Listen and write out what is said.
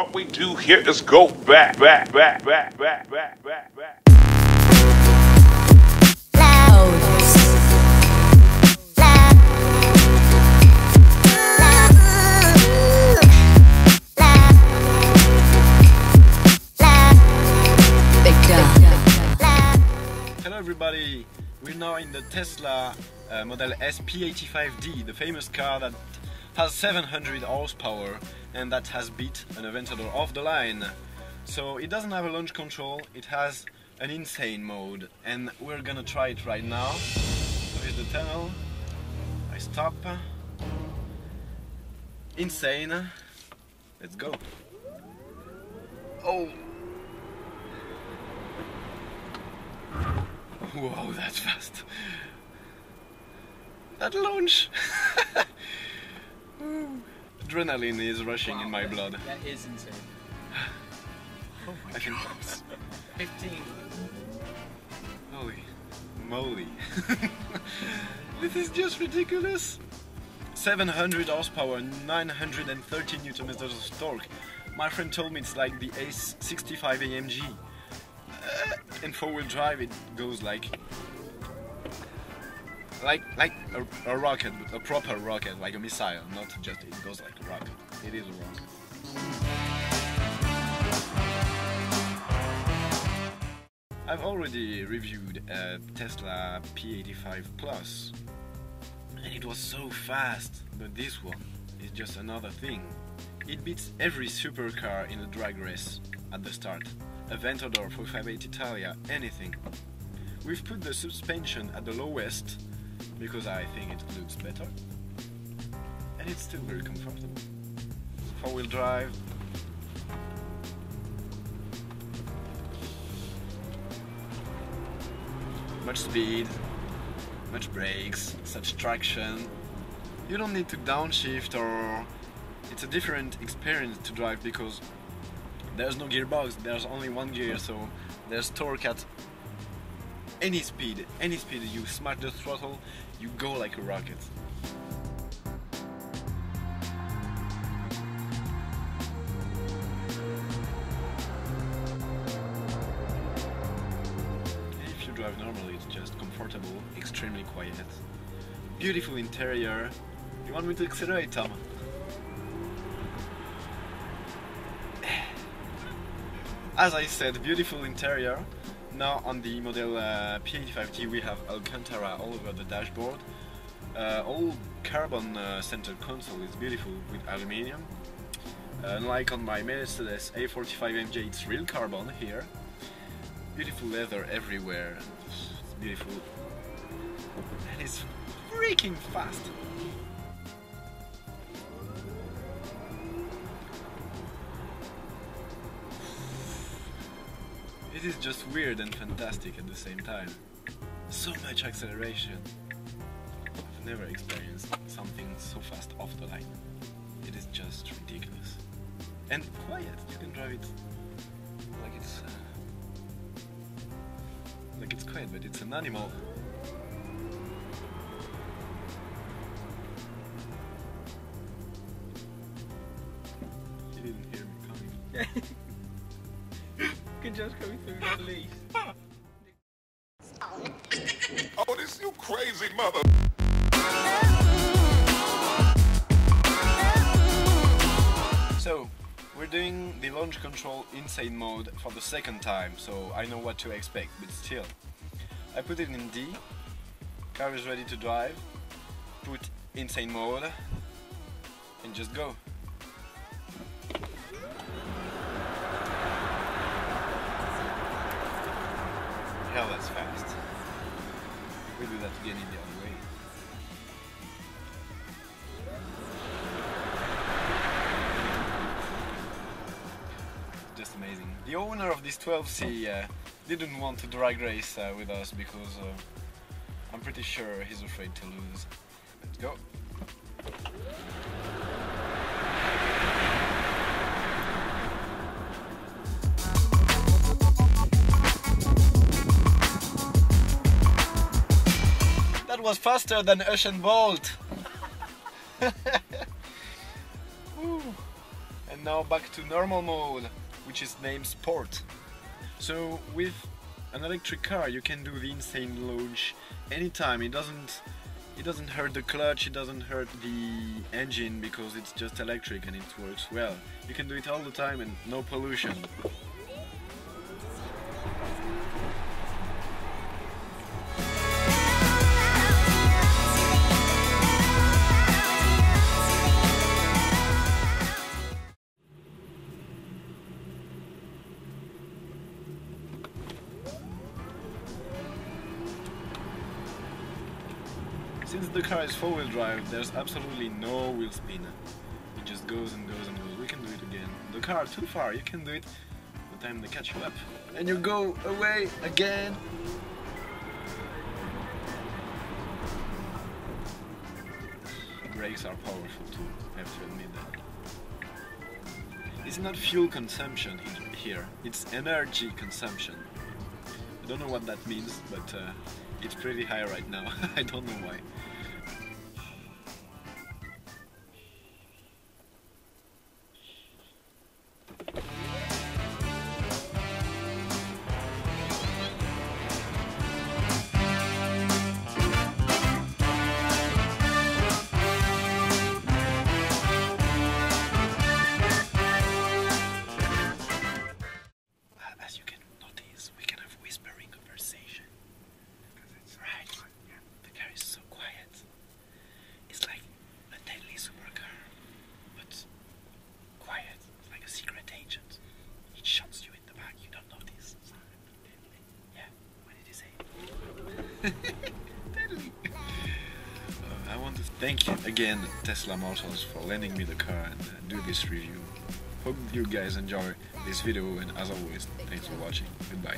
What we do here is go back, back, back, back, back, back, back, back. Hello everybody, we're now in the Tesla uh, Model S P85D, the famous car that has 700 horsepower and that has beat an Aventador off the line. So it doesn't have a launch control, it has an insane mode and we're gonna try it right now. So here's the tunnel, I stop, insane, let's go. Oh! Whoa, that's fast. That launch! Adrenaline is rushing in my blood. That is insane. Oh I can. 15. Holy moly. this is just ridiculous. 700 horsepower, 930 newton meters of torque. My friend told me it's like the S65 AMG. Uh, in four-wheel drive it goes like like like a, a rocket, a proper rocket, like a missile, not just it goes like a rocket. It is a rocket. I've already reviewed a Tesla P85 Plus, and it was so fast. But this one is just another thing. It beats every supercar in a drag race at the start. Aventador, 458 Italia, anything. We've put the suspension at the lowest because I think it looks better, and it's still very comfortable. Four-wheel drive, much speed, much brakes, such traction. You don't need to downshift or it's a different experience to drive because there's no gearbox, there's only one gear, so there's torque at any speed, any speed you smash the throttle, you go like a rocket. If you drive normally, it's just comfortable, extremely quiet. Beautiful interior. You want me to accelerate, Tom? As I said, beautiful interior. Now on the model uh, P85D we have Alcantara all over the dashboard. Uh, all carbon uh, centered console is beautiful with aluminium. Unlike on my Mercedes A45 AMG, it's real carbon here. Beautiful leather everywhere. It's beautiful. And it's freaking fast. It is just weird and fantastic at the same time. So much acceleration. I've never experienced something so fast off the line. It is just ridiculous. And quiet. You can drive it like it's uh, like it's quiet, but it's an animal. Oh, this you crazy mother. So, we're doing the launch control insane mode for the second time, so I know what to expect, but still. I put it in D, car is ready to drive, put insane mode, and just go. Hell, that's fast. We do that again in the other way. just amazing. The owner of this 12C uh, didn't want to drag race uh, with us because uh, I'm pretty sure he's afraid to lose. Let's go. That was faster than Usain Bolt. And now back to normal mode, which is named Sport. So with an electric car you can do the insane launch anytime. It doesn't it doesn't hurt the clutch, it doesn't hurt the engine because it's just electric and it works well. You can do it all the time and no pollution. Since the car is four-wheel drive, there's absolutely no wheel spin. It just goes and goes and goes. We can do it again. The car too far, you can do it the time they catch you up. And you go away again. Brakes are powerful too, I have to admit that. It's not fuel consumption here, it's energy consumption. I don't know what that means, but uh, it's pretty high right now. I don't know why. uh, I want to thank you again Tesla Motors for lending me the car and uh, do this review. Hope you guys enjoy this video and as always, thanks for watching. Goodbye.